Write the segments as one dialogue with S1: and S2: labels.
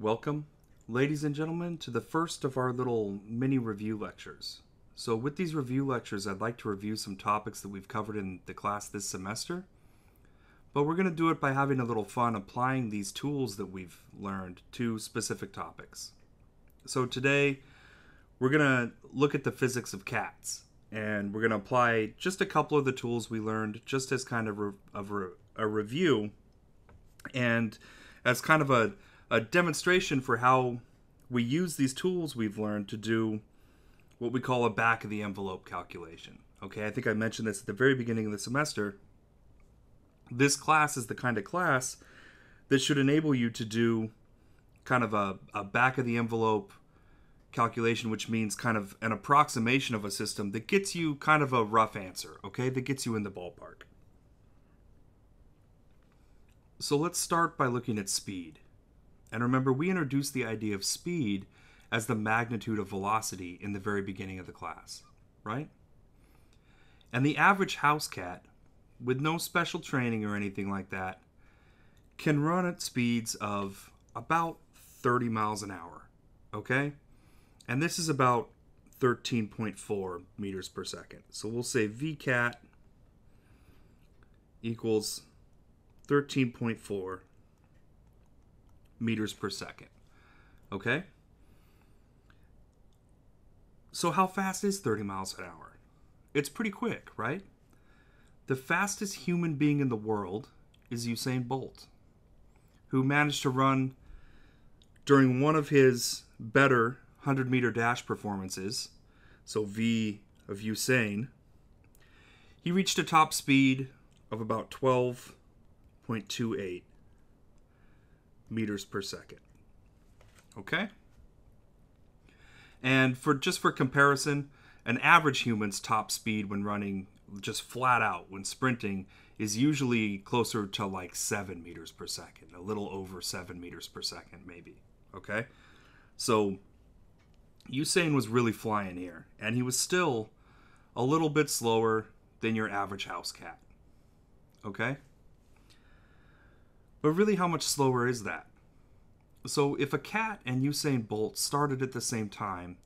S1: Welcome, ladies and gentlemen, to the first of our little mini review lectures. So, with these review lectures, I'd like to review some topics that we've covered in the class this semester. But we're going to do it by having a little fun applying these tools that we've learned to specific topics. So, today, we're going to look at the physics of cats and we're going to apply just a couple of the tools we learned just as kind of, of a review and as kind of a, a demonstration for how we use these tools we've learned to do what we call a back of the envelope calculation. Okay, I think I mentioned this at the very beginning of the semester. This class is the kind of class that should enable you to do kind of a, a back of the envelope calculation, which means kind of an approximation of a system that gets you kind of a rough answer, okay, that gets you in the ballpark. So let's start by looking at speed. And remember, we introduced the idea of speed as the magnitude of velocity in the very beginning of the class, right? And the average house cat, with no special training or anything like that, can run at speeds of about 30 miles an hour, okay? And this is about 13.4 meters per second. So we'll say VCAT equals 13.4 meters per second. Okay? So, how fast is 30 miles an hour? It's pretty quick, right? The fastest human being in the world is Usain Bolt, who managed to run during one of his better 100 meter dash performances, so V of Usain, he reached a top speed of about 12.28 meters per second. Okay? And for just for comparison, an average human's top speed when running just flat out when sprinting is usually closer to like 7 meters per second, a little over 7 meters per second maybe. Okay? So Usain was really flying here, and he was still a little bit slower than your average house cat. Okay? But really, how much slower is that? So, if a cat and Usain Bolt started at the same time,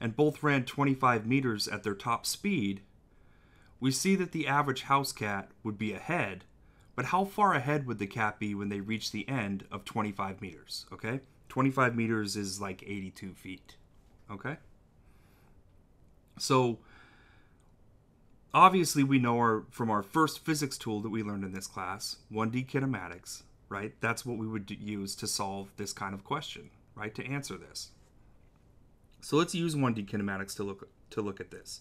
S1: and both ran 25 meters at their top speed, we see that the average house cat would be ahead, but how far ahead would the cat be when they reach the end of 25 meters? Okay? 25 meters is like 82 feet. Okay? So, obviously, we know our, from our first physics tool that we learned in this class, 1D kinematics, right? That's what we would use to solve this kind of question, right? To answer this. So let's use 1D kinematics to look to look at this.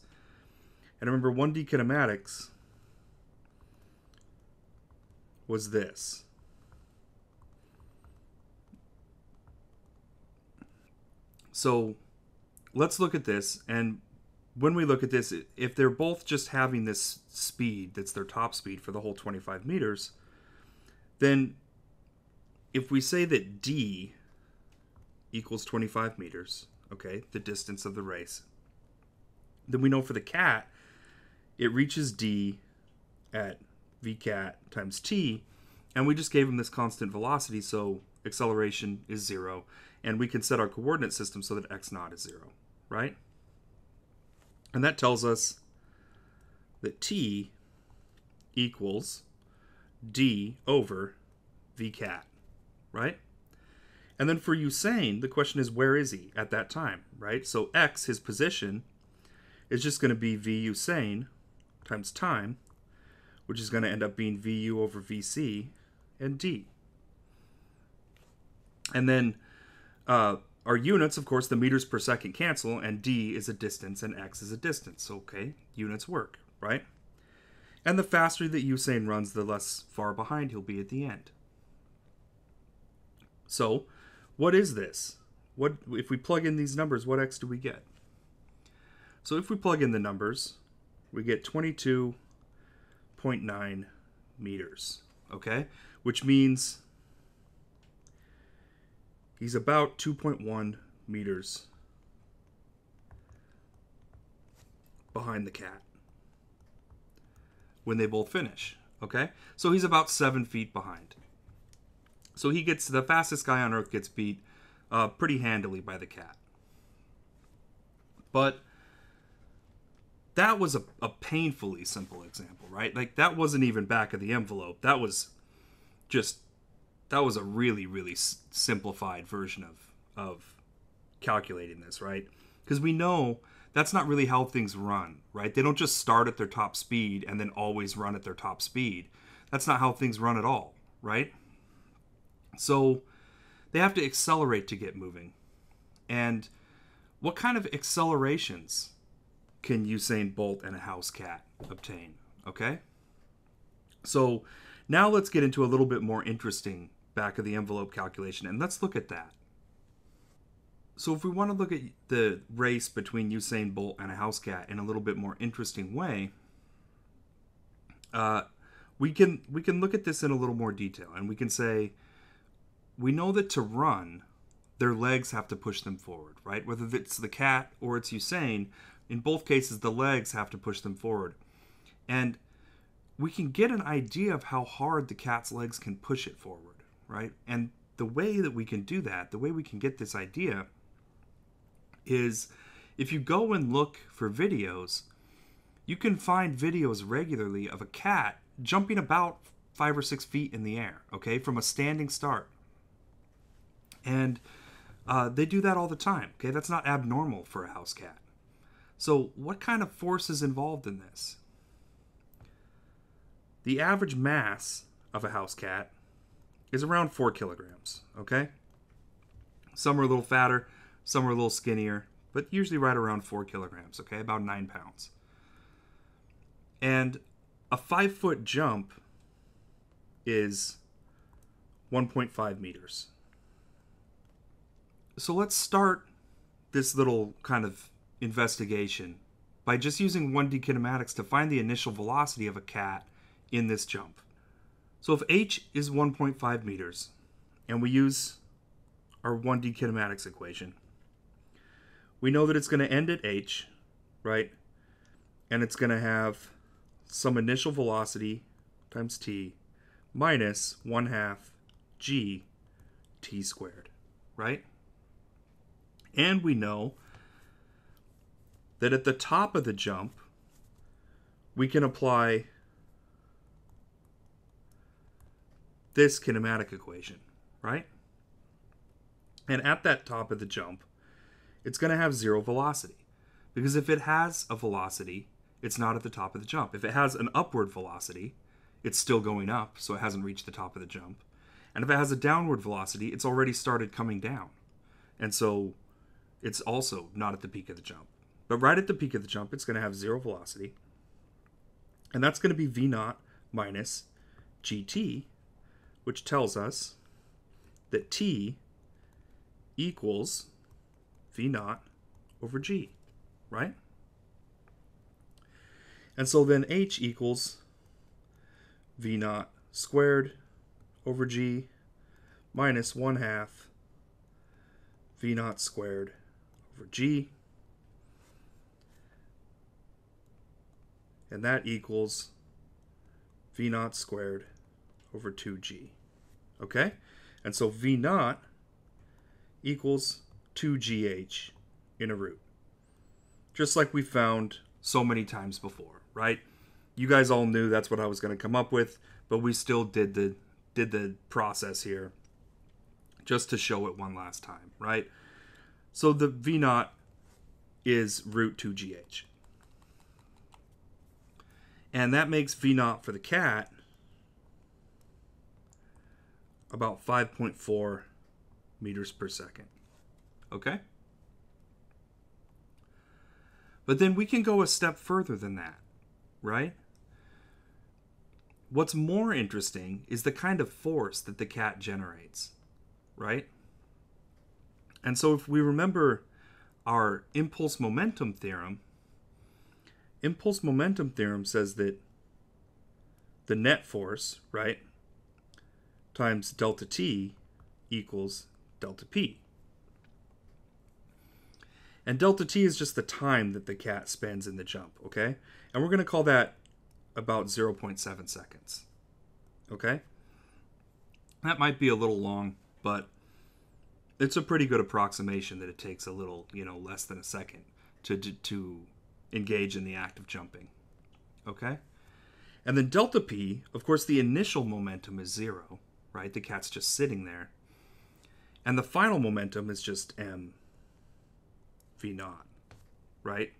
S1: And remember 1D kinematics was this. So let's look at this and when we look at this if they're both just having this speed that's their top speed for the whole 25 meters then if we say that d equals 25 meters okay the distance of the race then we know for the cat it reaches d at vcat times t and we just gave him this constant velocity so acceleration is zero and we can set our coordinate system so that x naught is zero right? And that tells us that t equals d over v cat, right? And then for Usain, the question is where is he at that time, right? So x, his position, is just going to be v Usain times time, which is going to end up being vu over vc and d. And then uh, our units, of course, the meters per second cancel, and d is a distance and x is a distance. Okay, units work, right? And the faster that Usain runs, the less far behind he'll be at the end. So, what is this? What if we plug in these numbers, what x do we get? So if we plug in the numbers, we get 22.9 meters, okay? Which means He's about 2.1 meters behind the cat when they both finish. Okay? So he's about seven feet behind. So he gets the fastest guy on Earth gets beat uh, pretty handily by the cat. But that was a, a painfully simple example, right? Like that wasn't even back of the envelope. That was just that was a really really s- simplified version of of calculating this, right? Because we know that's not really how things run, right? They don't just start at their top speed and then always run at their top speed. That's not how things run at all, right? So they have to accelerate to get moving. And what kind of accelerations can Usain Bolt and a house cat obtain? Okay? So now let's get into a little bit more interesting back of the envelope calculation and let's look at that. So if we want to look at the race between Usain Bolt and a house cat in a little bit more interesting way, uh, we can we can look at this in a little more detail and we can say we know that to run their legs have to push them forward, right? Whether it's the cat or it's Usain, in both cases the legs have to push them forward. And we can get an idea of how hard the cat's legs can push it forward, right? And the way that we can do that, the way we can get this idea is if you go and look for videos, you can find videos regularly of a cat jumping about five or six feet in the air, okay, from a standing start. And uh, they do that all the time, okay? That's not abnormal for a house cat. So, what kind of force is involved in this? The average mass of a house cat is around four kilograms, okay? Some are a little fatter, some are a little skinnier, but usually right around four kilograms, okay? About nine pounds. And a five foot jump is 1.5 meters. So let's start this little kind of investigation by just using 1D kinematics to find the initial velocity of a cat in this jump. So if h is 1.5 meters, and we use our 1D kinematics equation, we know that it's going to end at h, right? And it's going to have some initial velocity times t minus 1 half g t squared, right? And we know that at the top of the jump, we can apply this kinematic equation, right? And at that top of the jump, it's going to have zero velocity. Because if it has a velocity, it's not at the top of the jump. If it has an upward velocity, it's still going up, so it hasn't reached the top of the jump. And if it has a downward velocity, it's already started coming down. And so it's also not at the peak of the jump. But right at the peak of the jump, it's going to have zero velocity. And that's going to be V naught minus GT, which tells us that T equals V naught over G, right? And so then H equals V naught squared over G minus 1 half V naught squared over G. And that equals V naught squared over 2G. Okay? And so V naught equals 2GH in a root. Just like we found so many times before, right? You guys all knew that's what I was going to come up with, but we still did the did the process here just to show it one last time, right? So the V naught is root 2GH. And that makes V naught for the cat about 5.4 meters per second. Okay? But then we can go a step further than that, right? What's more interesting is the kind of force that the cat generates, right? And so if we remember our impulse momentum theorem, impulse momentum theorem says that the net force, right, times delta t equals delta p. And delta t is just the time that the cat spends in the jump, okay? And we're going to call that about 0.7 seconds. Okay? That might be a little long, but it's a pretty good approximation that it takes a little, you know, less than a second to to, to engage in the act of jumping. Okay? And then delta p, of course, the initial momentum is zero, right? The cat's just sitting there. And the final momentum is just m v naught, right?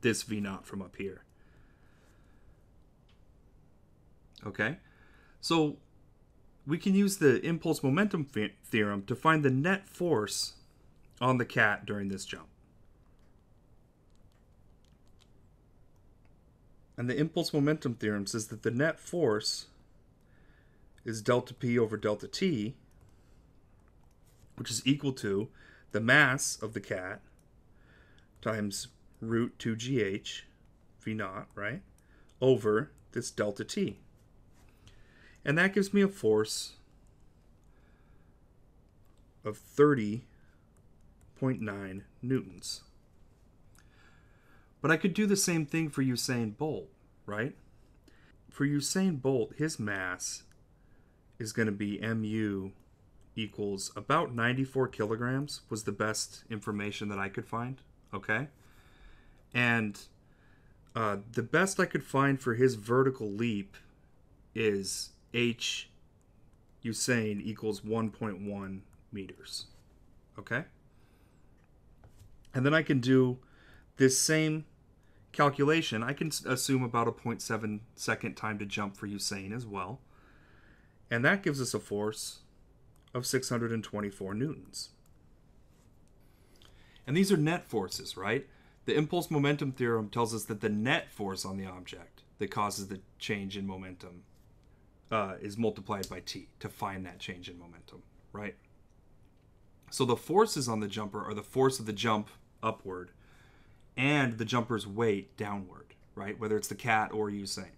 S1: This v naught from up here. Okay? So we can use the impulse momentum theorem to find the net force on the cat during this jump. And the impulse momentum theorem says that the net force is delta p over delta t, which is equal to the mass of the cat times root 2gh v naught, right, over this delta t. And that gives me a force of 30.9 newtons. But I could do the same thing for Usain Bolt, right? For Usain Bolt, his mass is going to be mu equals about 94 kilograms was the best information that I could find, okay? And uh, the best I could find for his vertical leap is h Usain equals 1.1 meters. Okay? And then I can do this same calculation. I can assume about a 0.7 second time to jump for Usain as well. And that gives us a force of 624 newtons. And these are net forces, right? The impulse momentum theorem tells us that the net force on the object that causes the change in momentum uh, is multiplied by t to find that change in momentum, right? So the forces on the jumper are the force of the jump upward and the jumper's weight downward, right? Whether it's the cat or Usain.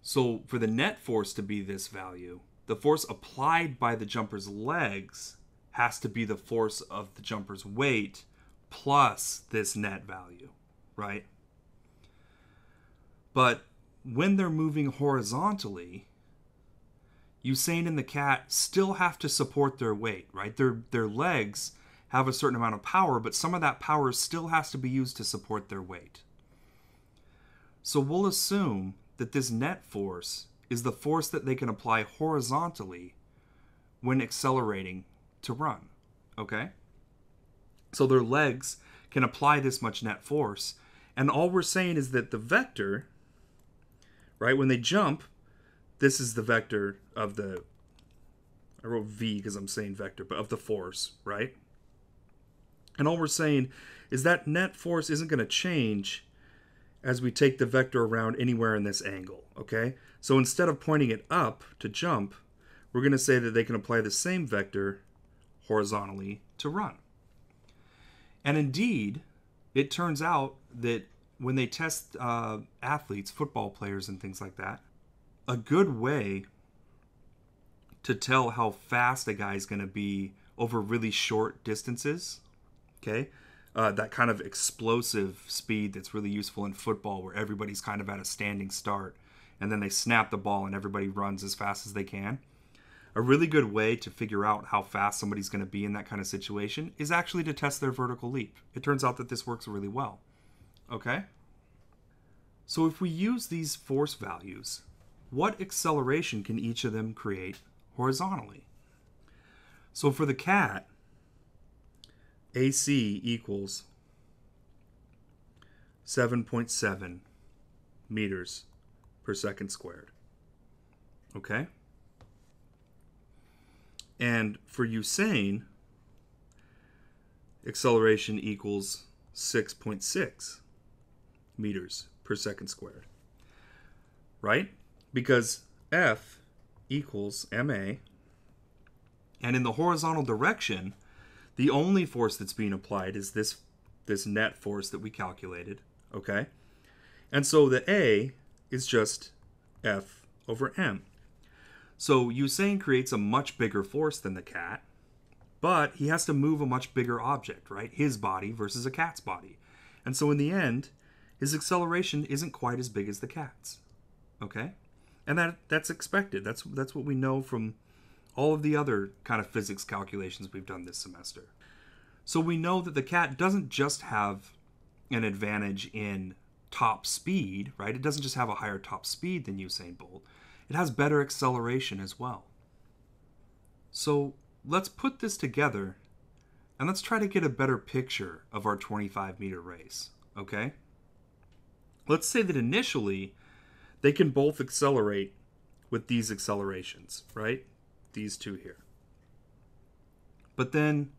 S1: So for the net force to be this value, the force applied by the jumper's legs has to be the force of the jumper's weight plus this net value, right? But when they're moving horizontally, Usain and the cat still have to support their weight, right? Their their legs have a certain amount of power, but some of that power still has to be used to support their weight. So we'll assume that this net force is the force that they can apply horizontally when accelerating to run. Okay? So their legs can apply this much net force. And all we're saying is that the vector, right, when they jump, this is the vector of the I wrote v because I'm saying vector, but of the force, right? And all we're saying is that net force isn't going to change as we take the vector around anywhere in this angle, okay? So instead of pointing it up to jump, we're going to say that they can apply the same vector horizontally to run. And indeed, it turns out that when they test uh, athletes, football players, and things like that, a good way to tell how fast a guy is going to be over really short distances. Okay. Uh, that kind of explosive speed that's really useful in football, where everybody's kind of at a standing start and then they snap the ball and everybody runs as fast as they can. A really good way to figure out how fast somebody's going to be in that kind of situation is actually to test their vertical leap. It turns out that this works really well. Okay? So if we use these force values what acceleration can each of them create horizontally? So for the cat, AC equals 7.7 meters per second squared. Okay? And for Usain, acceleration equals 6.6 meters per second squared. Right? Because F equals ma. And in the horizontal direction, the only force that's being applied is this this net force that we calculated, okay? And so the A is just F over m. So Usain creates a much bigger force than the cat, but he has to move a much bigger object, right? His body versus a cat's body. And so in the end, his acceleration isn't quite as big as the cat's. Okay? And that that's expected. That's that's what we know from all of the other kind of physics calculations we've done this semester. So we know that the cat doesn't just have an advantage in top speed, right? It doesn't just have a higher top speed than Usain Bolt. It has better acceleration as well. So let's put this together and let's try to get a better picture of our 25 meter race, okay? Let's say that initially they can both accelerate with these accelerations, right? These two here. But then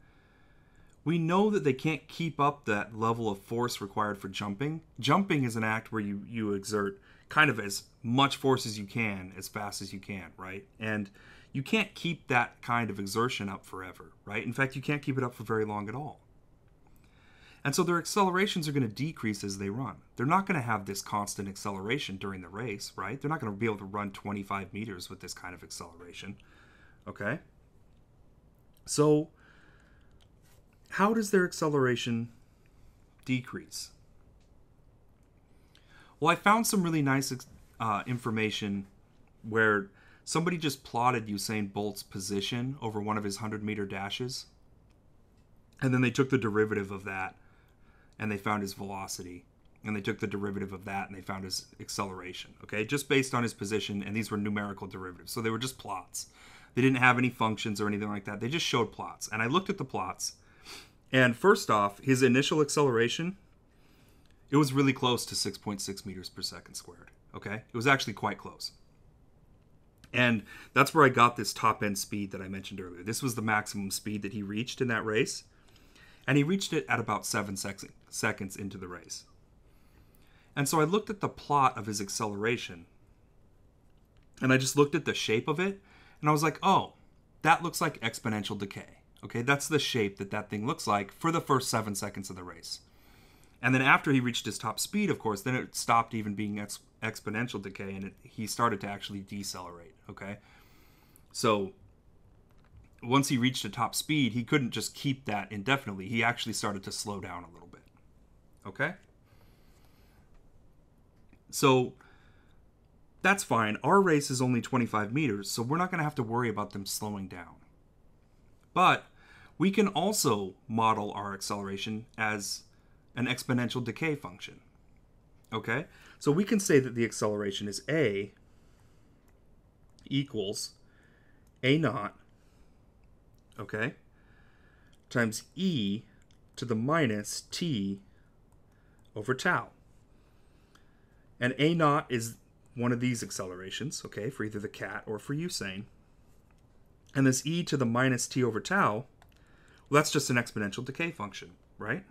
S1: we know that they can't keep up that level of force required for jumping. Jumping is an act where you, you exert kind of as much force as you can, as fast as you can, right? And you can't keep that kind of exertion up forever, right? In fact, you can't keep it up for very long at all. And so their accelerations are going to decrease as they run. They're not going to have this constant acceleration during the race, right? They're not going to be able to run 25 meters with this kind of acceleration. Okay? So, how does their acceleration decrease? Well, I found some really nice uh, information where somebody just plotted Usain Bolt's position over one of his 100 meter dashes. And then they took the derivative of that and they found his velocity. And they took the derivative of that and they found his acceleration. Okay, just based on his position, and these were numerical derivatives. So they were just plots. They didn't have any functions or anything like that. They just showed plots. And I looked at the plots. And first off, his initial acceleration, it was really close to 6.6 meters per second squared. Okay? It was actually quite close. And that's where I got this top end speed that I mentioned earlier. This was the maximum speed that he reached in that race. And he reached it at about seven sec- seconds into the race. And so I looked at the plot of his acceleration. And I just looked at the shape of it. And I was like, oh, that looks like exponential decay. Okay, that's the shape that that thing looks like for the first seven seconds of the race. And then after he reached his top speed, of course, then it stopped even being ex- exponential decay and it, he started to actually decelerate. Okay. So once he reached a top speed, he couldn't just keep that indefinitely. He actually started to slow down a little bit. Okay. So that's fine. Our race is only 25 meters, so we're not going to have to worry about them slowing down. But we can also model our acceleration as an exponential decay function. Okay? So we can say that the acceleration is a equals a naught, okay, times e to the minus t over tau. And a naught is one of these accelerations, okay, for either the cat or for Usain. And this e to the minus t over tau, well, that's just an exponential decay function, right?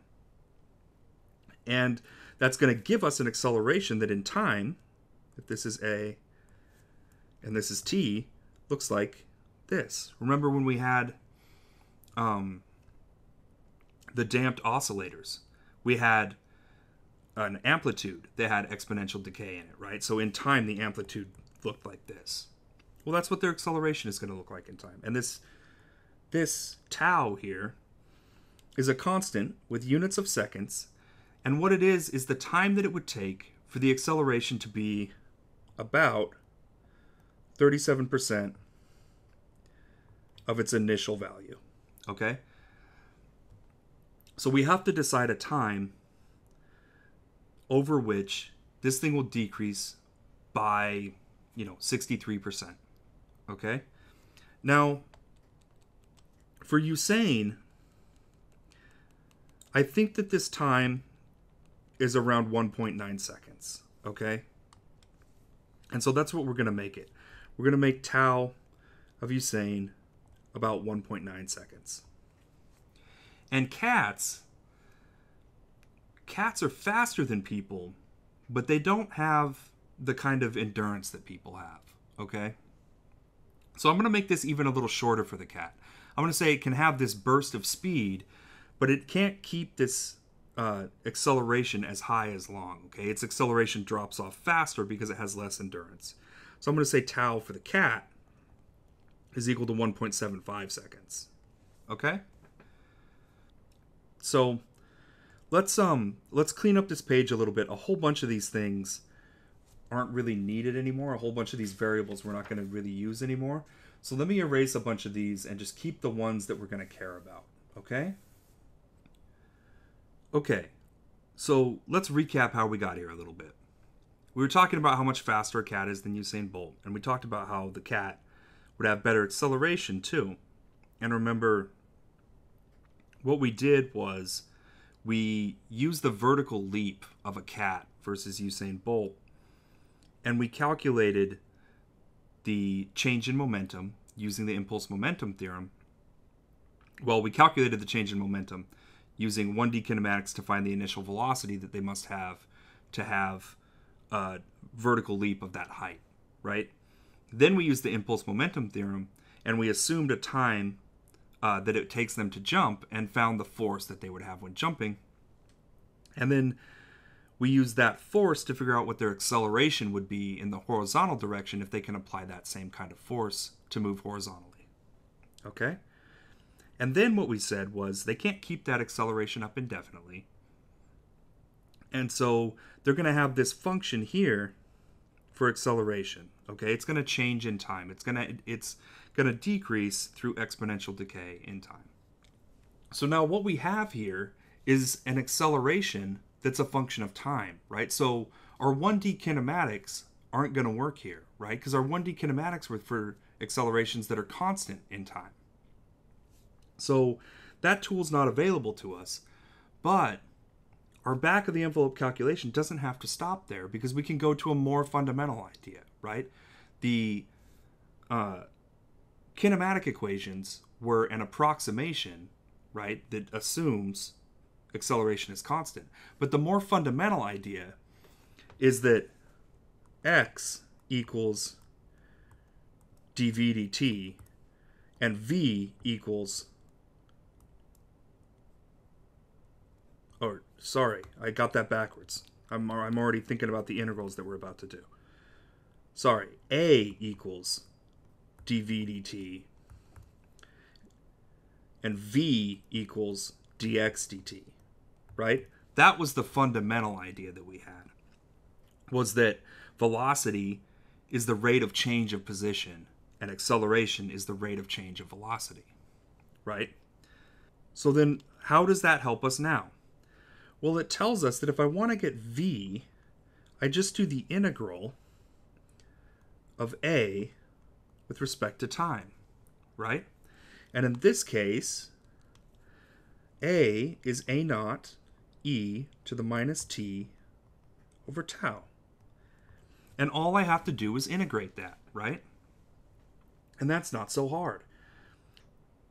S1: And that's going to give us an acceleration that in time, if this is A and this is T, looks like this. Remember when we had um, the damped oscillators? We had an amplitude that had exponential decay in it, right? So in time, the amplitude looked like this. Well, that's what their acceleration is going to look like in time. And this this tau here is a constant with units of seconds and what it is, is the time that it would take for the acceleration to be about 37% of its initial value. Okay? So we have to decide a time over which this thing will decrease by, you know, 63%. Okay? Now, for Usain, I think that this time is around 1.9 seconds. Okay? And so that's what we're going to make it. We're going to make tau of Usain about 1.9 seconds. And cats, cats are faster than people, but they don't have the kind of endurance that people have. Okay? So I'm going to make this even a little shorter for the cat. I'm going to say it can have this burst of speed, but it can't keep this uh, acceleration as high as long. Okay, its acceleration drops off faster because it has less endurance. So I'm going to say tau for the cat is equal to 1.75 seconds. Okay. So let's um let's clean up this page a little bit. A whole bunch of these things aren't really needed anymore. A whole bunch of these variables we're not going to really use anymore. So let me erase a bunch of these and just keep the ones that we're going to care about, okay? Okay, so let's recap how we got here a little bit. We were talking about how much faster a cat is than Usain Bolt, and we talked about how the cat would have better acceleration too. And remember, what we did was we used the vertical leap of a cat versus Usain Bolt, and we calculated the change in momentum using the impulse momentum theorem. Well, we calculated the change in momentum using 1D kinematics to find the initial velocity that they must have to have a vertical leap of that height, right? Then we used the impulse momentum theorem and we assumed a time uh, that it takes them to jump and found the force that they would have when jumping. And then we use that force to figure out what their acceleration would be in the horizontal direction if they can apply that same kind of force to move horizontally. Okay? And then what we said was they can't keep that acceleration up indefinitely. And so they're going to have this function here for acceleration. Okay? It's going to change in time. It's going to it's going to decrease through exponential decay in time. So now what we have here is an acceleration that's a function of time, right? So our 1D kinematics aren't going to work here, right? Because our 1D kinematics were for accelerations that are constant in time. So that tool's not available to us. But our back of the envelope calculation doesn't have to stop there because we can go to a more fundamental idea, right? The uh, kinematic equations were an approximation, right, that assumes acceleration is constant. But the more fundamental idea is that x equals dv dt and v equals or sorry i got that backwards I'm, I'm already thinking about the integrals that we're about to do sorry a equals dv dt and v equals dx dt right? That was the fundamental idea that we had. Was that velocity is the rate of change of position and acceleration is the rate of change of velocity, right? So then how does that help us now? Well, it tells us that if I want to get v, I just do the integral of a with respect to time, right? And in this case, a is a naught e to the minus t over tau. And all I have to do is integrate that, right? And that's not so hard.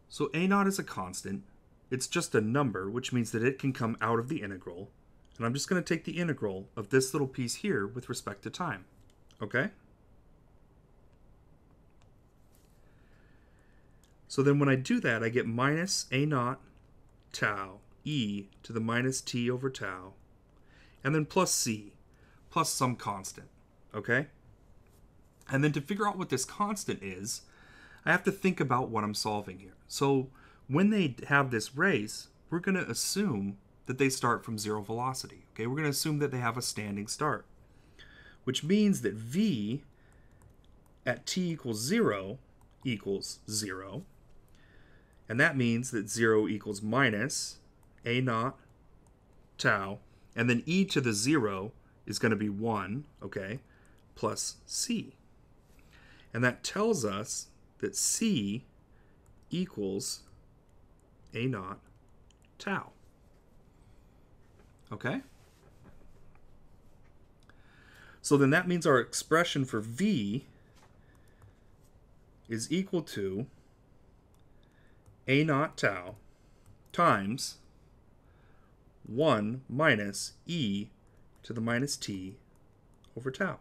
S1: So a naught is a constant. It's just a number, which means that it can come out of the integral. And I'm just going to take the integral of this little piece here with respect to time. Okay? So then when I do that, I get minus a naught tau e to the minus t over tau, and then plus c, plus some constant, okay? And then to figure out what this constant is, I have to think about what I'm solving here. So when they have this race, we're going to assume that they start from zero velocity, okay? We're going to assume that they have a standing start, which means that v at t equals 0 equals 0, and that means that 0 equals minus a naught tau, and then e to the 0 is going to be 1, okay, plus c. And that tells us that c equals a naught tau. Okay? So then that means our expression for v is equal to a naught tau times 1 minus e to the minus t over tau.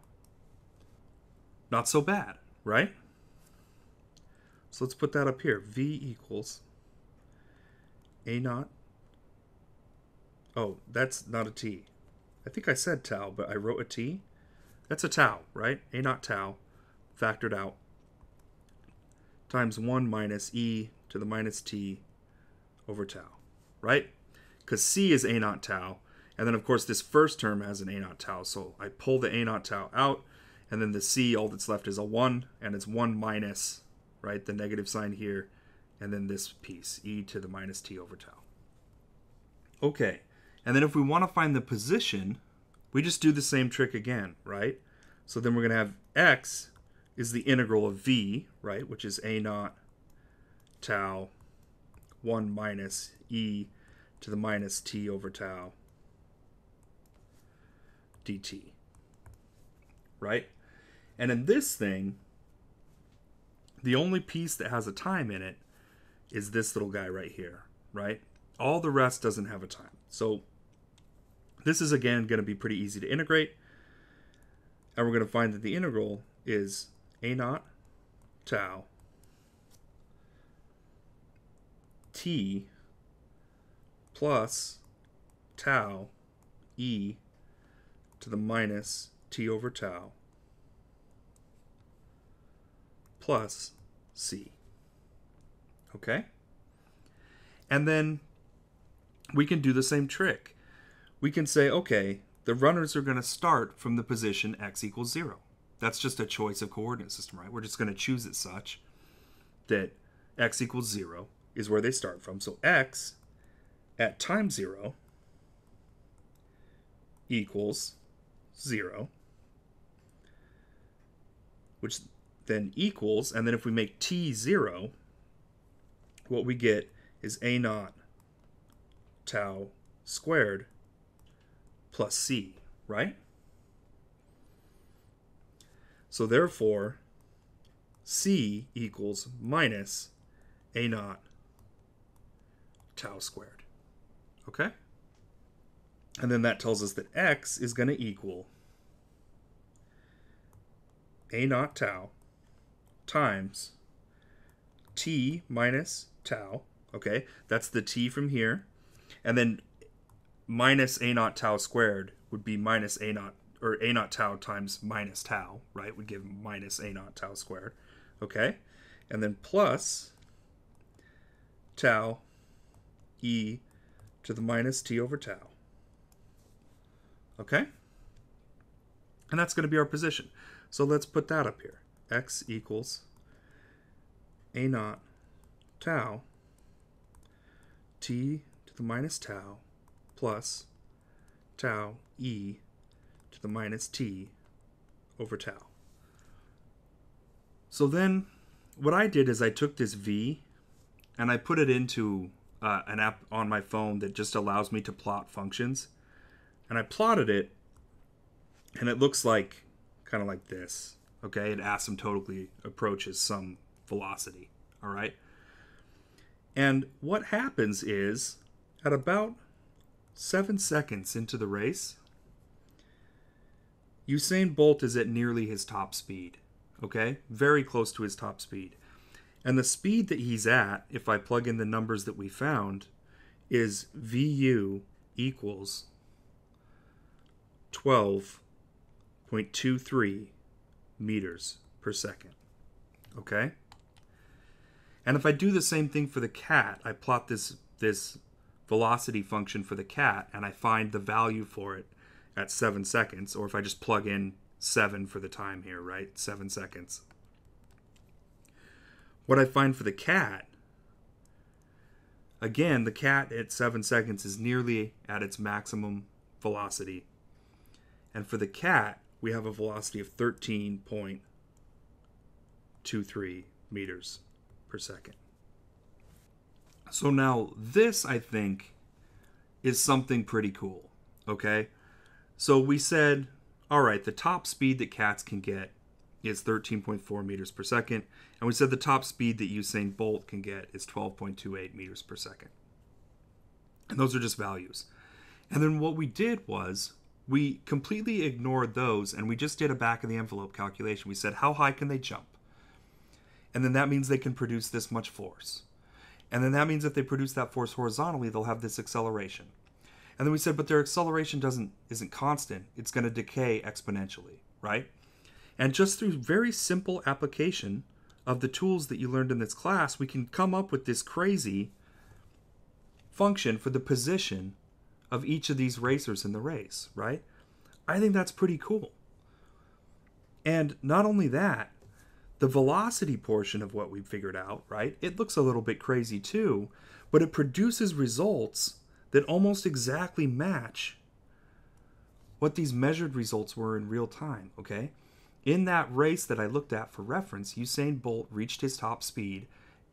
S1: Not so bad, right? So let's put that up here. V equals a naught. Oh, that's not a t. I think I said tau, but I wrote a t. That's a tau, right? A naught tau factored out times 1 minus e to the minus t over tau, right? because C is A naught tau. And then, of course, this first term has an A naught tau. So I pull the A naught tau out, and then the C, all that's left is a 1, and it's 1 minus right? The negative sign here, and then this piece, e to the minus t over tau. Okay, and then if we want to find the position, we just do the same trick again, right? So then we're going to have x is the integral of v, right, which is a naught tau 1 minus e to the minus t over tau dt, right? And in this thing, the only piece that has a time in it is this little guy right here, right? All the rest doesn't have a time. So this is again going to be pretty easy to integrate. And we're going to find that the integral is a naught tau t plus tau e to the minus t over tau plus c. Okay? And then we can do the same trick. We can say, okay, the runners are going to start from the position x equals 0. That's just a choice of coordinate system, right? We're just going to choose it such that x equals 0 is where they start from. So x at time 0 equals 0, which then equals, and then if we make t 0, what we get is a naught tau squared plus c, right? So therefore, c equals minus a naught tau squared. Okay? And then that tells us that x is going to equal a naught tau times t minus tau. Okay, that's the t from here. And then minus a naught tau squared would be minus a naught or a naught tau times minus tau, right? Would give minus a naught tau squared. Okay, and then plus tau e to the minus t over tau. Okay? And that's going to be our position. So let's put that up here. x equals a naught tau t to the minus tau plus tau e to the minus t over tau. So then what I did is I took this v and I put it into uh, an app on my phone that just allows me to plot functions. And I plotted it, and it looks like kind of like this. Okay, it asymptotically approaches some velocity. All right. And what happens is, at about seven seconds into the race, Usain Bolt is at nearly his top speed. Okay, very close to his top speed. And the speed that he's at, if I plug in the numbers that we found, is VU equals 12.23 meters per second. Okay? And if I do the same thing for the cat, I plot this this velocity function for the cat and I find the value for it at 7 seconds or if I just plug in 7 for the time here, right? 7 seconds. What I find for the cat, again, the cat at 7 seconds is nearly at its maximum velocity. And for the cat, we have a velocity of 13.23 meters per second. So now this, I think, is something pretty cool. Okay? So we said, all right, the top speed that cats can get is 13.4 meters per second. And we said the top speed that Usain Bolt can get is 12.28 meters per second. And those are just values. And then what we did was we completely ignored those and we just did a back of the envelope calculation. We said, how high can they jump? And then that means they can produce this much force. And then that means if they produce that force horizontally, they'll have this acceleration. And then we said, but their acceleration doesn't isn't constant. It's going to decay exponentially, right? And just through very simple application of the tools that you learned in this class, we can come up with this crazy function for the position of each of these racers in the race, right? I think that's pretty cool. And not only that, the velocity portion of what we figured out, right? It looks a little bit crazy too, but it produces results that almost exactly match what these measured results were in real time, okay? In that race that I looked at for reference, Usain Bolt reached his top speed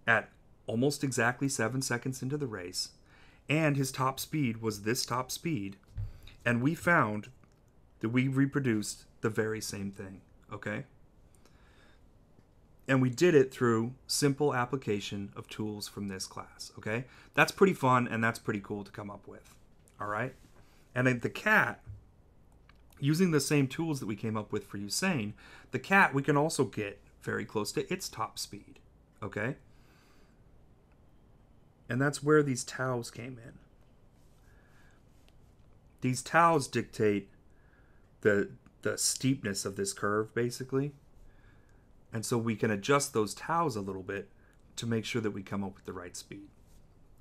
S1: at almost exactly seven seconds into the race, and his top speed was this top speed, and we found that we reproduced the very same thing, okay? and we did it through simple application of tools from this class okay that's pretty fun and that's pretty cool to come up with all right and the cat using the same tools that we came up with for Usain the cat we can also get very close to its top speed okay and that's where these taus came in these taus dictate the the steepness of this curve basically and so we can adjust those taus a little bit to make sure that we come up with the right speed.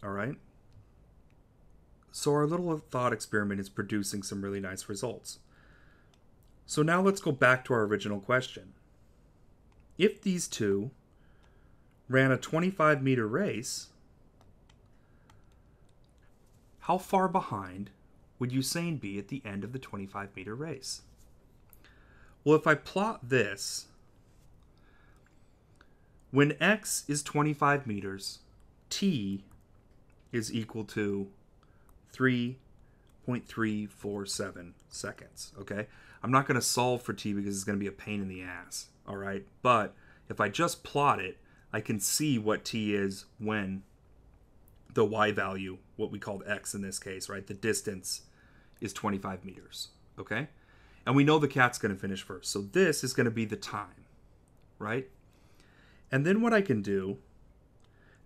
S1: All right? So our little thought experiment is producing some really nice results. So now let's go back to our original question. If these two ran a 25 meter race, how far behind would Usain be at the end of the 25 meter race? Well, if I plot this when x is 25 meters, t is equal to 3.347 seconds. Okay? I'm not going to solve for t because it's going to be a pain in the ass. All right? But if I just plot it, I can see what t is when the y value, what we called x in this case, right? The distance is 25 meters. Okay? And we know the cat's going to finish first. So this is going to be the time, right? And then what I can do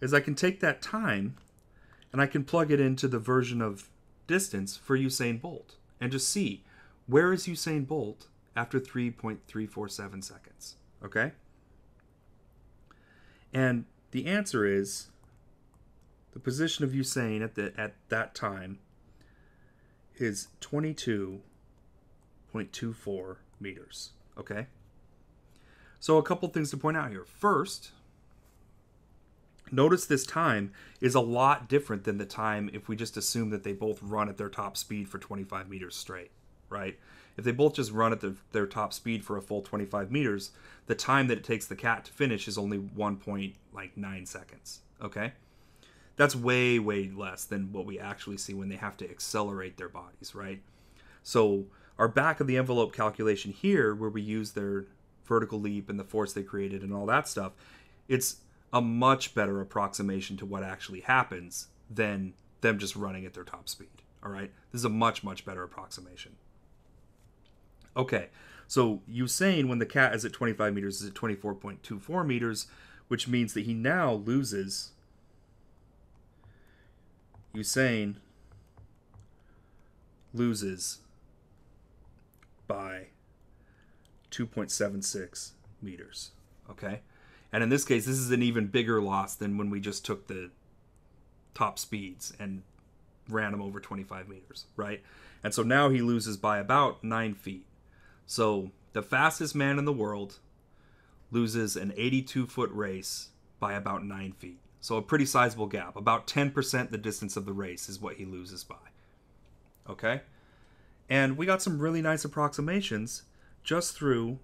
S1: is I can take that time and I can plug it into the version of distance for Usain Bolt and just see where is Usain Bolt after 3.347 seconds. Okay? And the answer is the position of Usain at the at that time is 22.24 meters. Okay? So, a couple things to point out here. First, notice this time is a lot different than the time if we just assume that they both run at their top speed for 25 meters straight, right? If they both just run at the, their top speed for a full 25 meters, the time that it takes the cat to finish is only 1.9 seconds, okay? That's way, way less than what we actually see when they have to accelerate their bodies, right? So, our back of the envelope calculation here, where we use their vertical leap and the force they created and all that stuff, it's a much better approximation to what actually happens than them just running at their top speed. All right, this is a much much better approximation. Okay, so Usain, when the cat is at 25 meters, is at 24.24 meters, which means that he now loses. Usain loses by 2.76 meters. Okay? And in this case, this is an even bigger loss than when we just took the top speeds and ran them over 25 meters, right? And so now he loses by about nine feet. So the fastest man in the world loses an 82 foot race by about nine feet. So a pretty sizable gap. About 10% the distance of the race is what he loses by. Okay? And we got some really nice approximations just through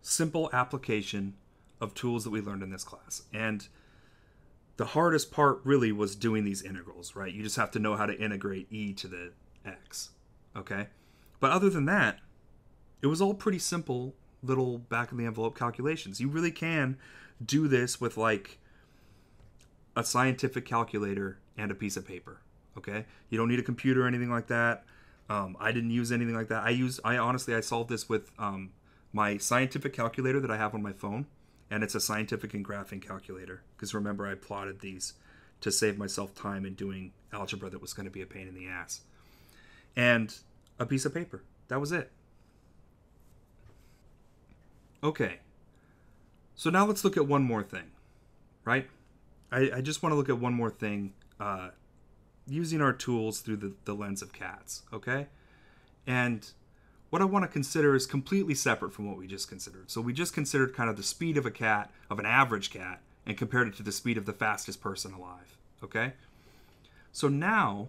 S1: simple application of tools that we learned in this class. And the hardest part really was doing these integrals, right? You just have to know how to integrate e to the x, okay? But other than that, it was all pretty simple little back of the envelope calculations. You really can do this with like a scientific calculator and a piece of paper, okay? You don't need a computer or anything like that. Um, I didn't use anything like that. I used, I honestly, I solved this with um, my scientific calculator that I have on my phone, and it's a scientific and graphing calculator. Because remember, I plotted these to save myself time in doing algebra that was going to be a pain in the ass. And a piece of paper. That was it. Okay. So now let's look at one more thing, right? I, I just want to look at one more thing uh, using our tools through the, the lens of cats, okay? And what I want to consider is completely separate from what we just considered. So we just considered kind of the speed of a cat, of an average cat, and compared it to the speed of the fastest person alive. Okay? So now,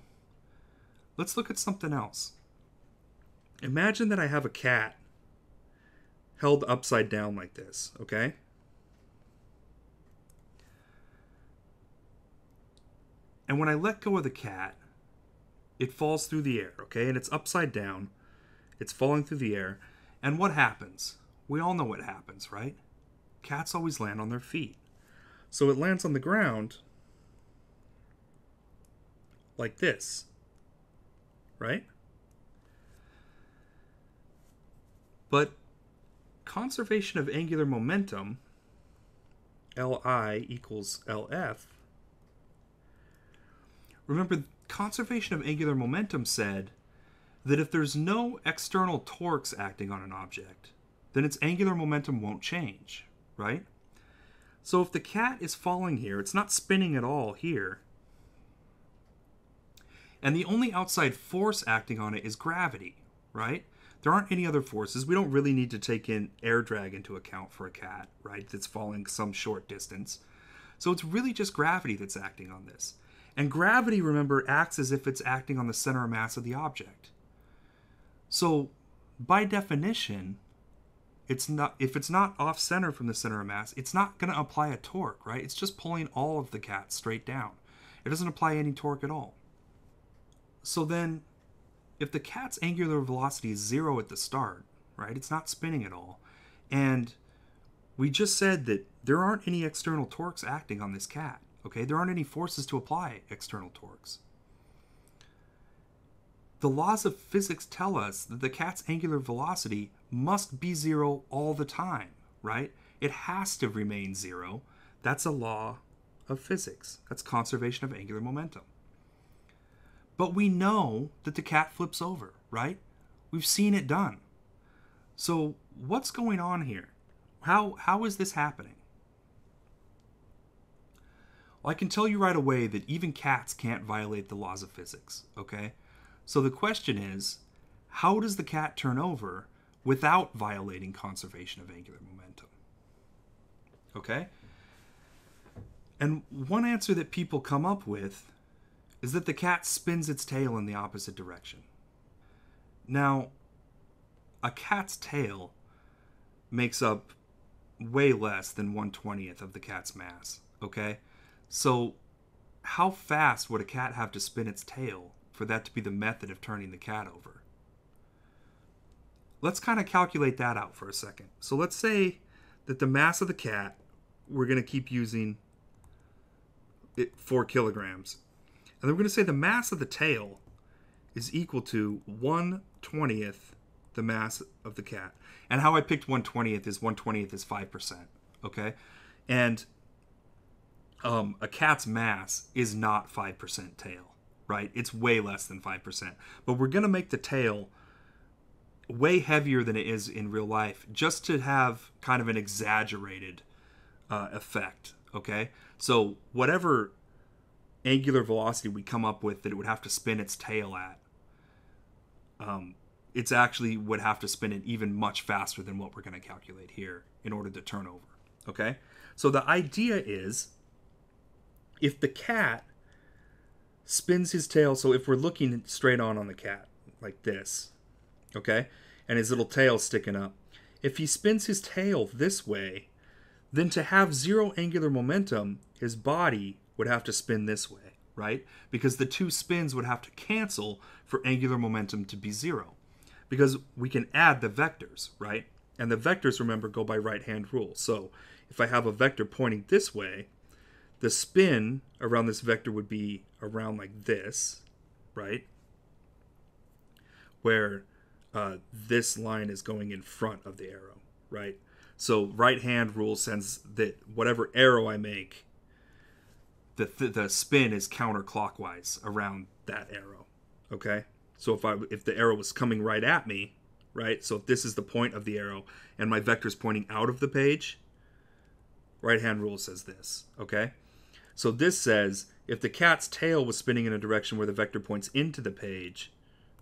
S1: let's look at something else. Imagine that I have a cat held upside down like this, okay? And when I let go of the cat, it falls through the air, okay? And it's upside down. It's falling through the air. And what happens? We all know what happens, right? Cats always land on their feet. So it lands on the ground like this, right? But conservation of angular momentum, Li equals Lf, remember, conservation of angular momentum said that if there's no external torques acting on an object, then its angular momentum won't change, right? So if the cat is falling here, it's not spinning at all here. And the only outside force acting on it is gravity, right? There aren't any other forces. We don't really need to take in air drag into account for a cat, right? That's falling some short distance. So it's really just gravity that's acting on this. And gravity, remember, acts as if it's acting on the center of mass of the object. So, by definition, it's not if it's not off center from the center of mass, it's not going to apply a torque, right? It's just pulling all of the cat straight down. It doesn't apply any torque at all. So then, if the cat's angular velocity is zero at the start, right? It's not spinning at all, and we just said that there aren't any external torques acting on this cat. Okay, there aren't any forces to apply external torques. The laws of physics tell us that the cat's angular velocity must be zero all the time, right? It has to remain zero. That's a law of physics. That's conservation of angular momentum. But we know that the cat flips over, right? We've seen it done. So, what's going on here? How, how is this happening? Well, I can tell you right away that even cats can't violate the laws of physics, okay? So the question is how does the cat turn over without violating conservation of angular momentum? Okay? And one answer that people come up with is that the cat spins its tail in the opposite direction. Now, a cat's tail makes up way less than 120th of the cat's mass, okay? So, how fast would a cat have to spin its tail for that to be the method of turning the cat over? Let's kind of calculate that out for a second. So, let's say that the mass of the cat, we're going to keep using it 4 kilograms. And we're going to say the mass of the tail is equal to 1 20th the mass of the cat. And how I picked 1 20th is 1 20th is 5%. Okay? And um, a cat's mass is not 5% tail, right? It's way less than 5%. But we're going to make the tail way heavier than it is in real life just to have kind of an exaggerated uh, effect, okay? So, whatever angular velocity we come up with that it would have to spin its tail at, um, it's actually would have to spin it even much faster than what we're going to calculate here in order to turn over. Okay? So the idea is if the cat spins his tail, so if we're looking straight on on the cat, like this, okay, and his little tail sticking up, if he spins his tail this way, then to have zero angular momentum, his body would have to spin this way, right? Because the two spins would have to cancel for angular momentum to be zero. Because we can add the vectors, right? And the vectors, remember, go by right hand rule. So if I have a vector pointing this way, the spin around this vector would be around like this, right? Where uh, this line is going in front of the arrow, right? So right hand rule says that whatever arrow I make, the, th- the spin is counterclockwise around that arrow, okay? So if I if the arrow was coming right at me, right? So if this is the point of the arrow and my vector is pointing out of the page, right hand rule says this, okay? So this says if the cat's tail was spinning in a direction where the vector points into the page,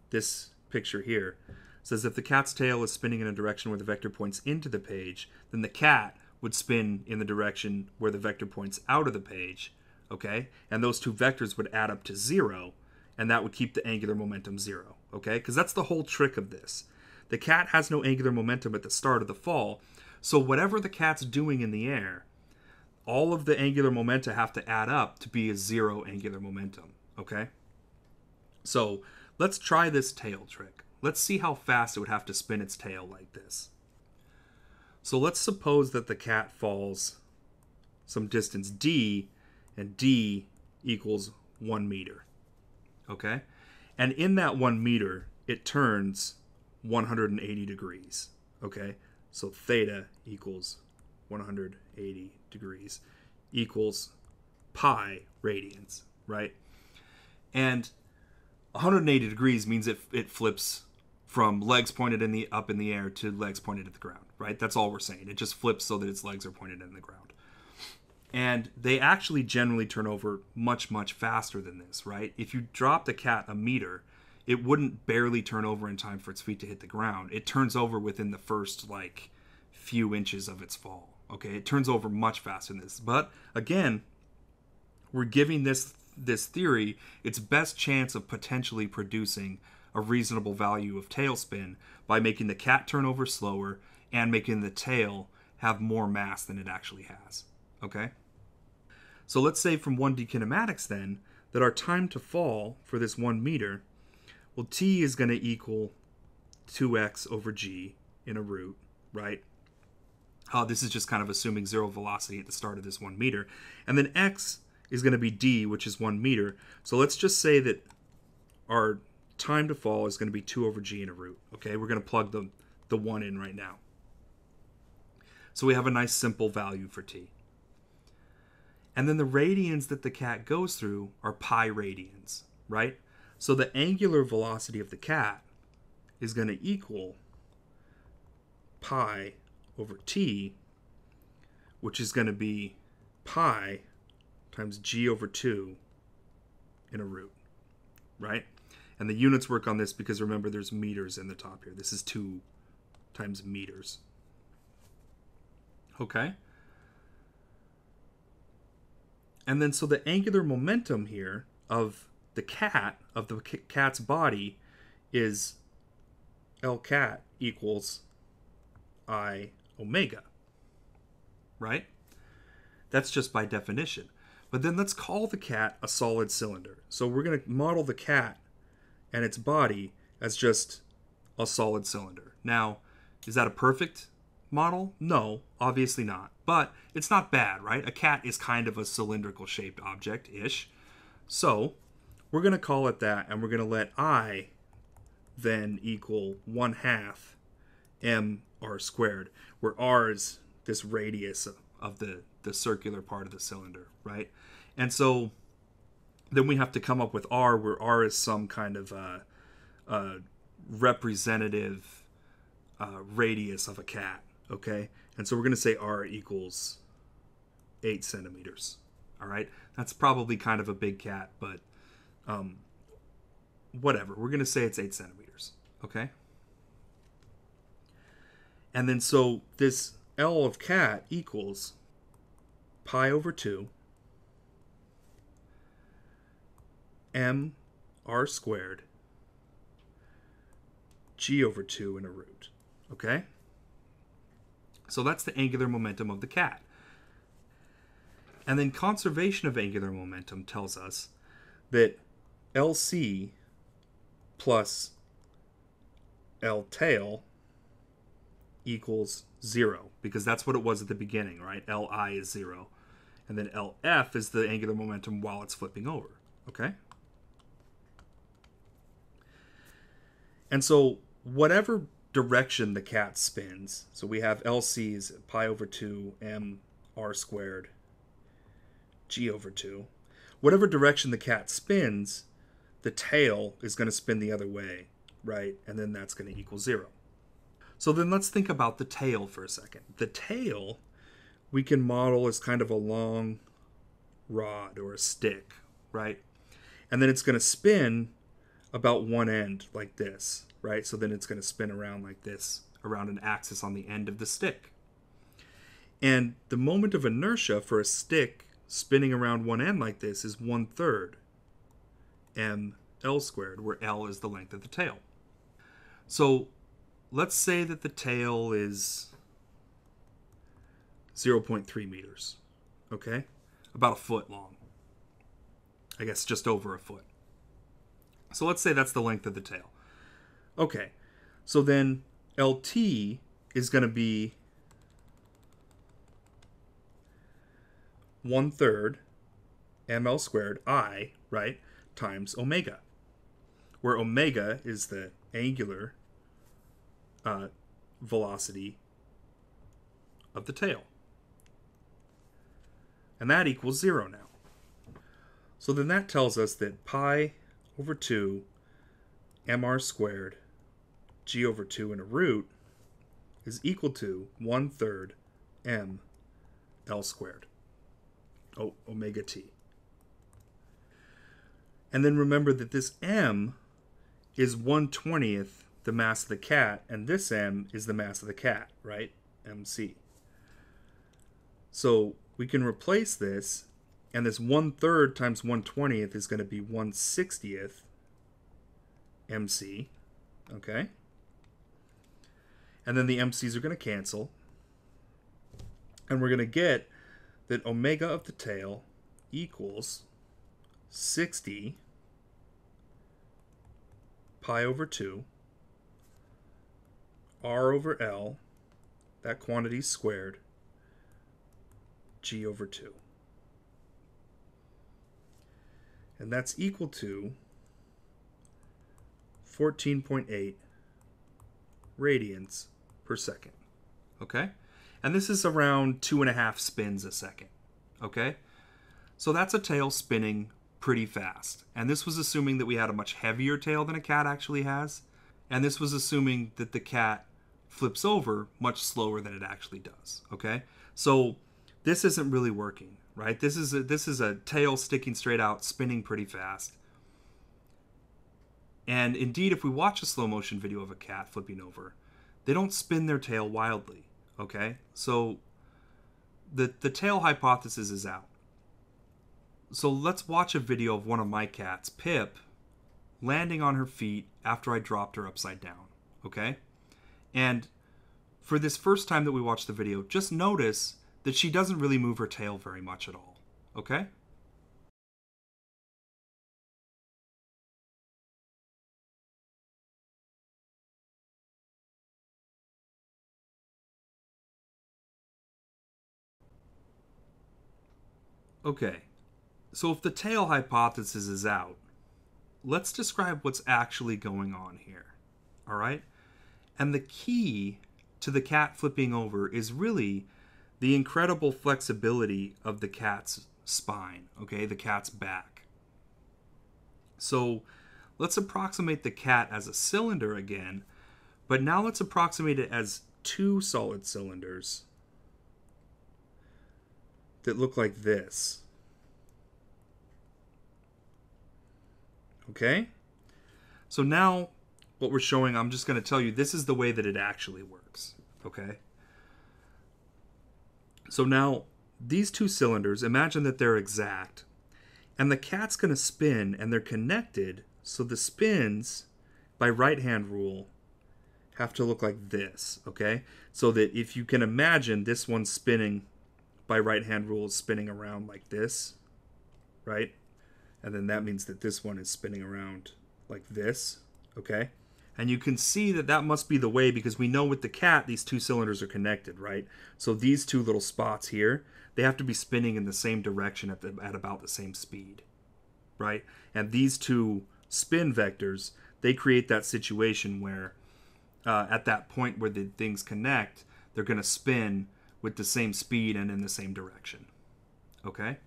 S1: this picture here, says if the cat's tail is spinning in a direction where the vector points into the page, then the cat would spin in the direction where the vector points out of the page, okay? And those two vectors would add up to zero, and that would keep the angular momentum zero, okay? Because that's the whole trick of this. The cat has no angular momentum at the start of the fall, so whatever the cat's doing in the air, all of the angular momenta have to add up to be a zero angular momentum, okay? So let's try this tail trick. Let's see how fast it would have to spin its tail like this. So let's suppose that the cat falls some distance d, and d equals 1 meter. Okay? And in that 1 meter, it turns 180 degrees. Okay? So theta equals 180 degrees equals pi radians, right? And 180 degrees means it, it flips from legs pointed in the up in the air to legs pointed at the ground, right? That's all we're saying. It just flips so that its legs are pointed in the ground. And they actually generally turn over much, much faster than this, right? If you drop the cat a meter, it wouldn't barely turn over in time for its feet to hit the ground. It turns over within the first like few inches of its fall. Okay, it turns over much faster than this. But again, we're giving this this theory its best chance of potentially producing a reasonable value of tailspin by making the cat turn over slower and making the tail have more mass than it actually has. Okay? So let's say from 1D kinematics then that our time to fall for this 1 meter, well, t is going to equal 2x over g in a root, right? Uh, this is just kind of assuming zero velocity at the start of this 1 meter. And then x is going to be d, which is 1 meter. So let's just say that our time to fall is going to be 2 over g in a root. Okay, we're going to plug the, the 1 in right now. So we have a nice simple value for t. And then the radians that the cat goes through are pi radians, right? So the angular velocity of the cat is going to equal pi over t, which is going to be pi times g over 2 in a root, right? And the units work on this because remember there's meters in the top here. This is 2 times meters. Okay? And then so the angular momentum here of the cat, of the cat's body, is L cat equals I omega. Right? That's just by definition. But then let's call the cat a solid cylinder. So we're going to model the cat and its body as just a solid cylinder. Now, is that a perfect model? No, obviously not. But it's not bad, right? A cat is kind of a cylindrical shaped object ish. So we're going to call it that, and we're going to let I then equal 1 half mr squared, where r is this radius of the, the circular part of the cylinder, right? And so then we have to come up with r, where r is some kind of uh, representative uh, radius of a cat, okay? And so we're going to say r equals 8 centimeters, all right? That's probably kind of a big cat, but um, whatever. We're going to say it's 8 centimeters, okay? And then so this L of cat equals pi over 2 m r squared g over 2 in a root. Okay? So that's the angular momentum of the cat. And then conservation of angular momentum tells us that LC plus L tail equals zero because that's what it was at the beginning, right? Li is zero. And then Lf is the angular momentum while it's flipping over, okay? And so whatever direction the cat spins, so we have LC's pi over 2 m r squared g over 2. Whatever direction the cat spins, the tail is going to spin the other way, right? And then that's going to equal zero. So then let's think about the tail for a second. The tail we can model as kind of a long rod or a stick, right? And then it's going to spin about one end like this, right? So then it's going to spin around like this around an axis on the end of the stick. And the moment of inertia for a stick spinning around one end like this is one third m L squared, where L is the length of the tail. So let's say that the tail is 0.3 meters, okay? About a foot long. I guess just over a foot. So let's say that's the length of the tail. Okay, so then LT is going to be one third ml squared i, right, times omega, where omega is the angular uh, velocity of the tail. And that equals zero now. So then that tells us that pi over 2 mr squared g over 2 and a root is equal to 1 third m l squared. Oh, omega t. And then remember that this m is 1 20th the mass of the cat, and this m is the mass of the cat, right? mc. So we can replace this, and this 1 third times 1 20th is going to be 1 60th mc, okay? And then the mc's are going to cancel, and we're going to get that omega of the tail equals 60 pi over 2 r over l, that quantity squared, g over 2. And that's equal to 14.8 radians per second. Okay? And this is around two and a half spins a second. Okay? So that's a tail spinning pretty fast. And this was assuming that we had a much heavier tail than a cat actually has. And this was assuming that the cat flips over much slower than it actually does. Okay? So this isn't really working, right? This is a, this is a tail sticking straight out, spinning pretty fast. And indeed, if we watch a slow motion video of a cat flipping over, they don't spin their tail wildly. Okay, so the the tail hypothesis is out. So let's watch a video of one of my cats, Pip, landing on her feet after I dropped her upside down. Okay, and for this first time that we watch the video, just notice that she doesn't really move her tail very much at all. Okay? Okay, so if the tail hypothesis is out, let's describe what's actually going on here. All right? And the key to the cat flipping over is really the incredible flexibility of the cat's spine, okay, the cat's back. So let's approximate the cat as a cylinder again, but now let's approximate it as two solid cylinders that look like this. Okay? So now what we're showing, I'm just going to tell you this is the way that it actually works. Okay? So now these two cylinders, imagine that they're exact. And the cat's going to spin and they're connected. So the spins by right hand rule have to look like this, okay? So that if you can imagine this one spinning by right hand rule is spinning around like this, right? And then that means that this one is spinning around like this, okay? And you can see that that must be the way because we know with the cat, these two cylinders are connected, right? So these two little spots here, they have to be spinning in the same direction at, the, at about the same speed, right? And these two spin vectors, they create that situation where uh, at that point where the things connect, they're going to spin with the same speed and in the same direction. Okay?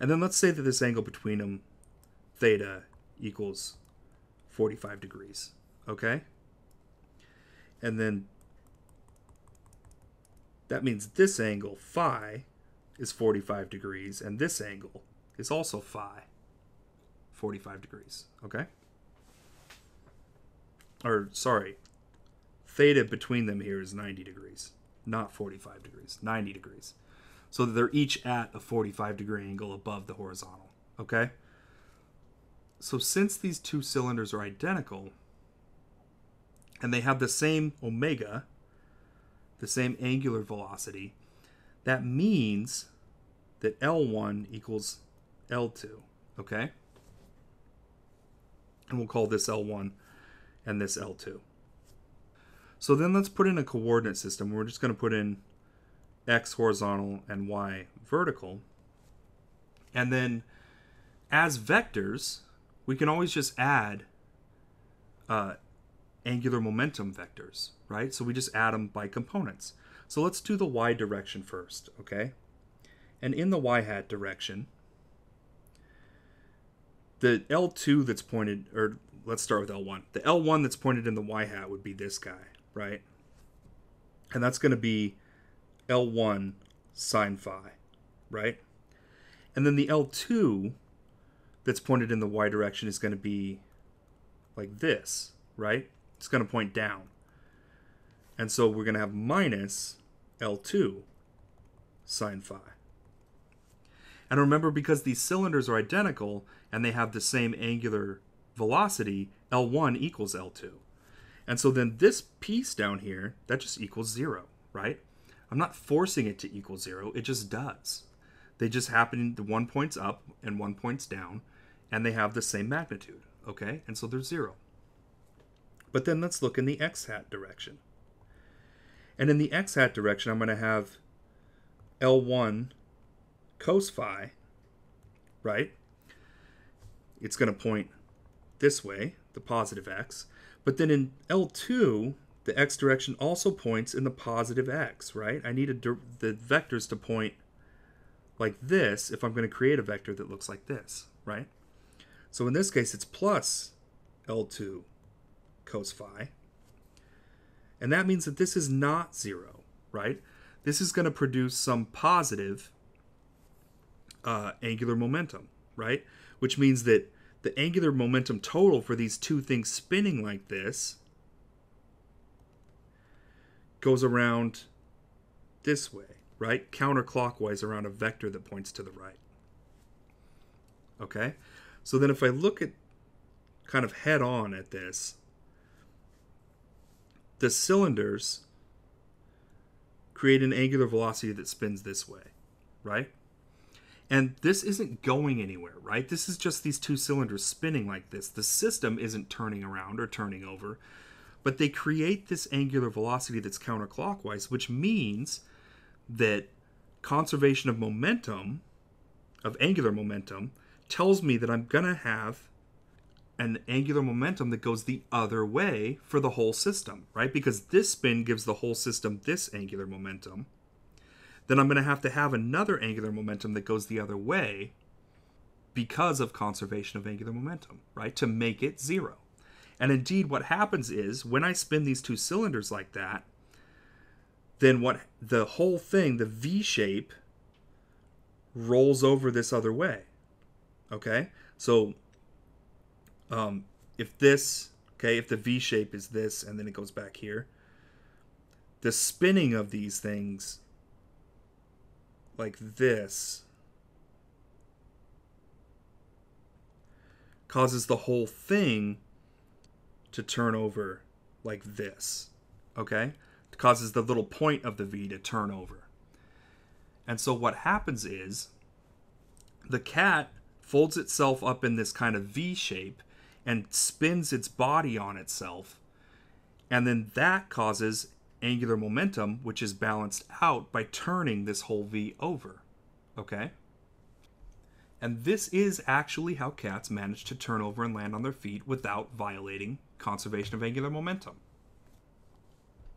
S1: And then let's say that this angle between them, theta, equals 45 degrees. Okay? And then that means this angle, phi, is 45 degrees, and this angle is also phi, 45 degrees. Okay? Or, sorry, theta between them here is 90 degrees, not 45 degrees, 90 degrees. So they're each at a 45 degree angle above the horizontal. Okay? So since these two cylinders are identical, and they have the same omega, the same angular velocity, that means that L1 equals L2, okay? And we'll call this L1 and this L2. So then let's put in a coordinate system. We're just going to put in x horizontal and y vertical. And then as vectors, we can always just add uh, angular momentum vectors, right? So we just add them by components. So let's do the y direction first, okay? And in the y hat direction, the L2 that's pointed, or let's start with L1. The L1 that's pointed in the y hat would be this guy, right? And that's going to be L1 sine phi, right? And then the L2 that's pointed in the y direction is going to be like this, right? It's going to point down. And so we're going to have minus L2 sine phi. And remember, because these cylinders are identical and they have the same angular velocity, L1 equals L2. And so then this piece down here, that just equals zero, right? I'm not forcing it to equal zero, it just does. They just happen, the one point's up and one point's down, and they have the same magnitude, okay? And so they're zero. But then let's look in the x hat direction. And in the x hat direction, I'm going to have L1 cos phi, right? It's going to point this way, the positive x. But then in L2, the x direction also points in the positive x, right? I need the vectors to point like this if I'm going to create a vector that looks like this, right? So in this case, it's plus L2 cos phi. And that means that this is not zero, right? This is going to produce some positive uh, angular momentum, right? Which means that the angular momentum total for these two things spinning like this goes around this way, right? Counterclockwise around a vector that points to the right. Okay? So then if I look at kind of head on at this, the cylinders create an angular velocity that spins this way, right? And this isn't going anywhere, right? This is just these two cylinders spinning like this. The system isn't turning around or turning over, but they create this angular velocity that's counterclockwise, which means that conservation of momentum, of angular momentum, tells me that I'm going to have an angular momentum that goes the other way for the whole system, right? Because this spin gives the whole system this angular momentum. Then I'm going to have to have another angular momentum that goes the other way because of conservation of angular momentum, right? To make it zero. And indeed, what happens is when I spin these two cylinders like that, then what the whole thing, the V shape, rolls over this other way. Okay? So um, if this, okay, if the V shape is this and then it goes back here, the spinning of these things like this causes the whole thing to turn over like this. Okay? It causes the little point of the V to turn over. And so what happens is the cat folds itself up in this kind of V shape and spins its body on itself. And then that causes angular momentum, which is balanced out by turning this whole V over. Okay? And this is actually how cats manage to turn over and land on their feet without violating conservation of angular momentum.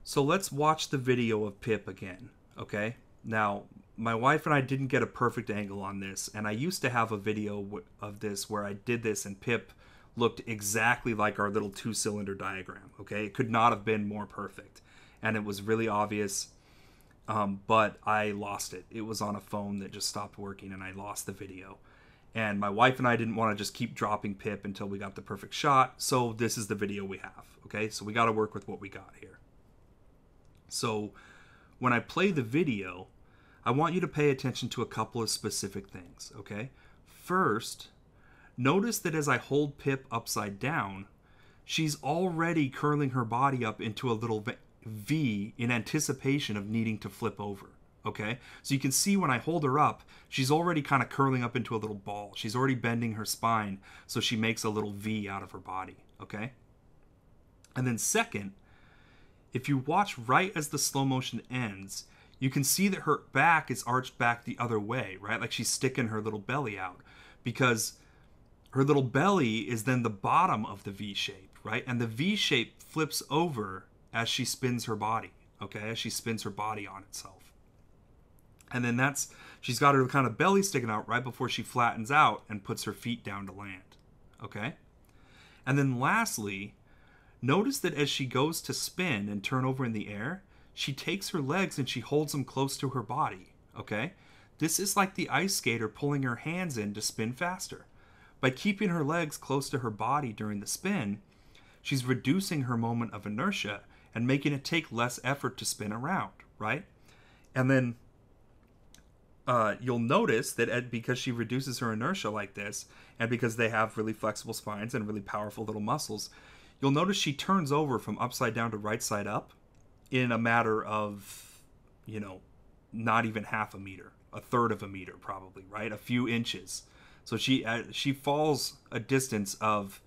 S1: So let's watch the video of Pip again, okay? Now, my wife and I didn't get a perfect angle on this, and I used to have a video of this where I did this and Pip looked exactly like our little two cylinder diagram. Okay, it could not have been more perfect, and it was really obvious. Um, but I lost it. It was on a phone that just stopped working, and I lost the video. And my wife and I didn't want to just keep dropping Pip until we got the perfect shot, so this is the video we have. Okay, so we got to work with what we got here. So when I play the video, I want you to pay attention to a couple of specific things, okay? First, notice that as I hold Pip upside down, she's already curling her body up into a little V in anticipation of needing to flip over. Okay, so you can see when I hold her up, she's already kind of curling up into a little ball. She's already bending her spine so she makes a little V out of her body. Okay, and then, second, if you watch right as the slow motion ends, you can see that her back is arched back the other way, right? Like she's sticking her little belly out because her little belly is then the bottom of the V shape, right? And the V shape flips over as she spins her body, okay? As she spins her body on itself. And then that's, she's got her kind of belly sticking out right before she flattens out and puts her feet down to land, okay? And then lastly, notice that as she goes to spin and turn over in the air, she takes her legs and she holds them close to her body, okay? This is like the ice skater pulling her hands in to spin faster. By keeping her legs close to her body during the spin, she's reducing her moment of inertia and making it take less effort to spin around, right? And then uh, you'll notice that because she reduces her inertia like this, and because they have really flexible spines and really powerful little muscles, you'll notice she turns over from upside down to right side up in a matter of, you know, not even half a meter, a third of a meter probably, right? A few inches. So she uh, she falls a distance of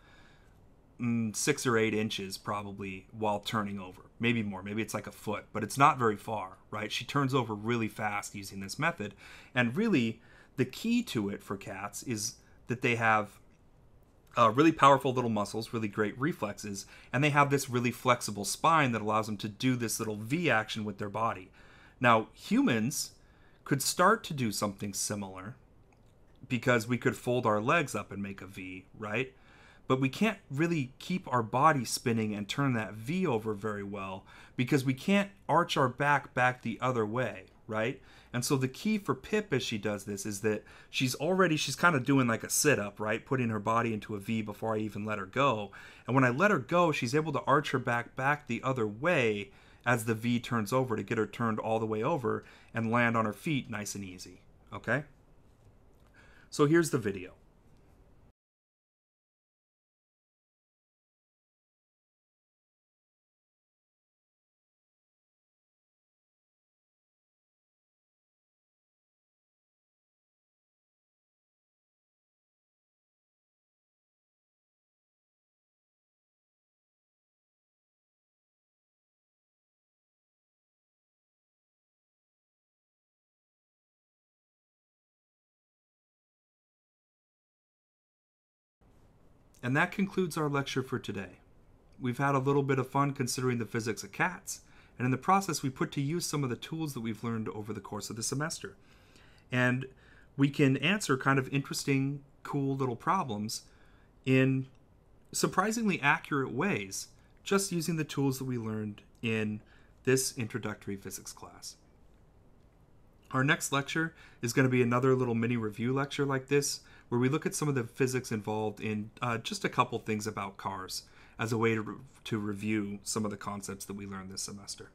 S1: mm, six or eight inches probably while turning over. Maybe more. Maybe it's like a foot, but it's not very far, right? She turns over really fast using this method. And really, the key to it for cats is that they have uh, really powerful little muscles, really great reflexes, and they have this really flexible spine that allows them to do this little V action with their body. Now, humans could start to do something similar because we could fold our legs up and make a V, right? But we can't really keep our body spinning and turn that V over very well because we can't arch our back back the other way, right? And so the key for Pip as she does this is that she's already she's kind of doing like a sit up, right? Putting her body into a V before I even let her go. And when I let her go, she's able to arch her back back the other way as the V turns over to get her turned all the way over and land on her feet nice and easy. Okay? So here's the video. And that concludes our lecture for today. We've had a little bit of fun considering the physics of cats, and in the process, we put to use some of the tools that we've learned over the course of the semester. And we can answer kind of interesting, cool little problems in surprisingly accurate ways just using the tools that we learned in this introductory physics class. Our next lecture is going to be another little mini review lecture like this, where we look at some of the physics involved in uh, just a couple things about cars as a way to, re- to review some of the concepts that we learned this semester.